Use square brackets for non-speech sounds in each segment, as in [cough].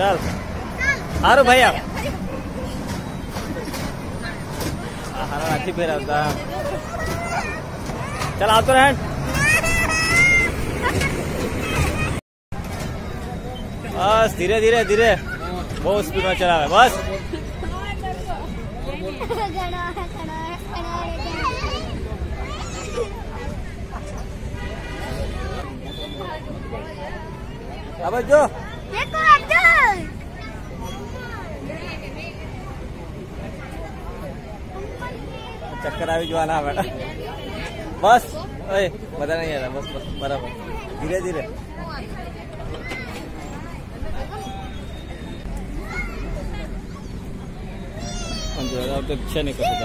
चल। हारू भैया। [laughs] हारा अच्छी फिर आता। चल आओ तो रहन बस धीरे धीरे धीरे। बहुत स्पीड में चला है। बस। अब जो। बना भी खिलाना है बेटा बस अरे पता नहीं आ रहा बस बस बराबर। धीरे धीरे। तो अच्छा नहीं कर सकता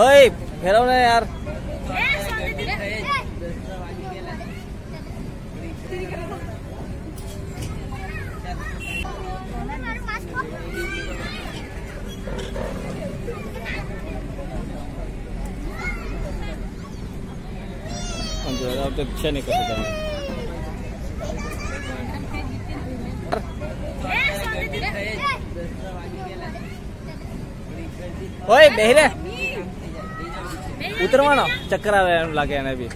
ओए फेराओ ना यार। अब तो अच्छा नहीं कर सकता ओए, बेहरे। उतरवा ना चक्कर आ रहा है, लाके आने भी।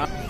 Yeah.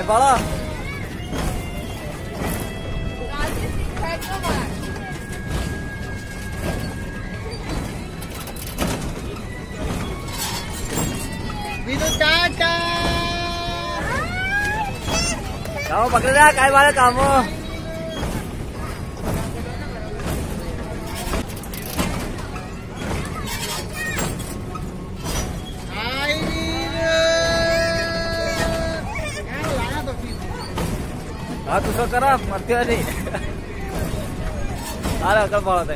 Aí fala. Vino Tata. Đâu bật ra cái ba cái cầm không? હા તું શું કરા? મરતી નહીં હાલ આગળ ભાવ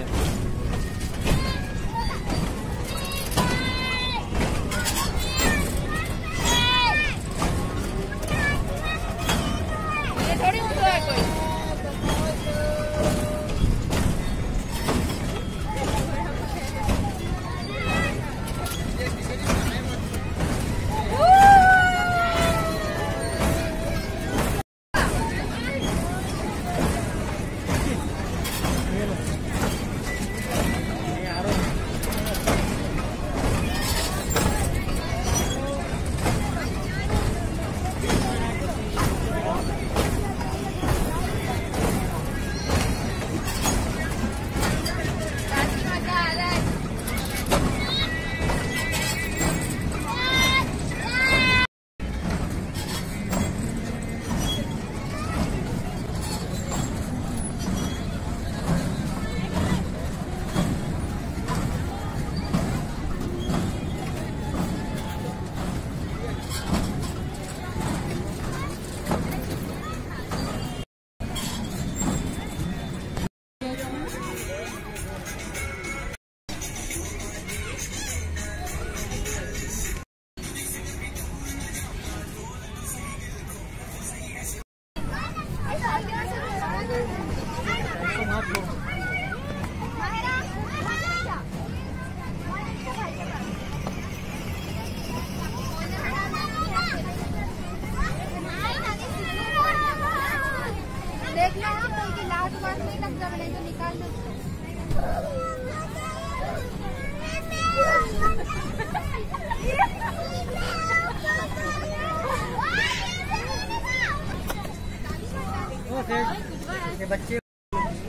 बच्चे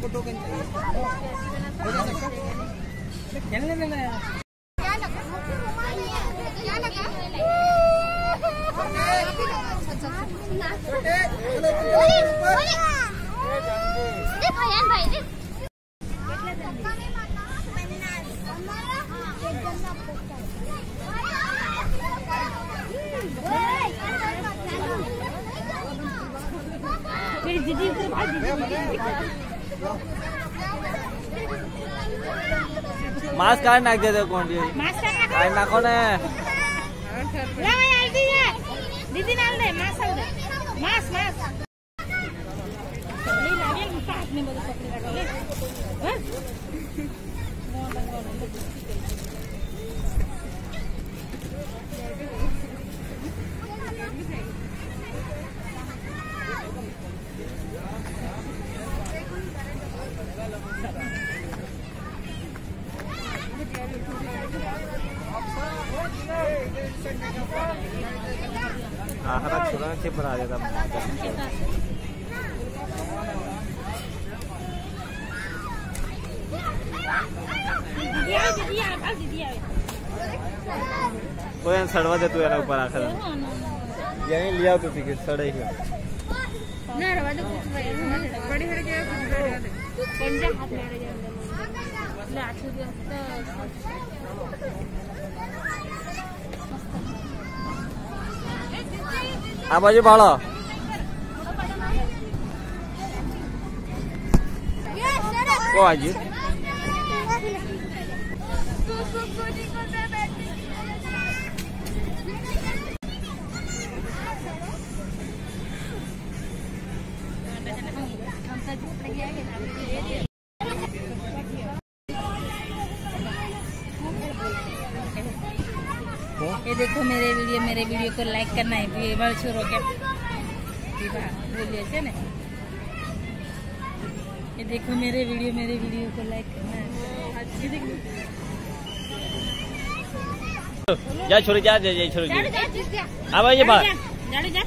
को टोकन चाहिए हो खेलने में गया क्या लगा क्या मास्क काय नागते कोणती काय नाको ना दीदी नाल दे मास्क दे मास्क मास नहीं लागे उनका हाथ में बदल सकते हैं थोड़ा चिपरा देता कोई सड़वा दे तू यार ऊपर आखिर। यानी लिया तू टिकट सड़े ही। 打包就包了。我把它 देखो मेरे वीडियो मेरे वीडियो को लाइक करना है ये बार छोरो के बोलिए छे ने ये देखो मेरे वीडियो मेरे वीडियो को लाइक करना है। जा छोरी जा जा छोरी। जा अब ये बात जा जा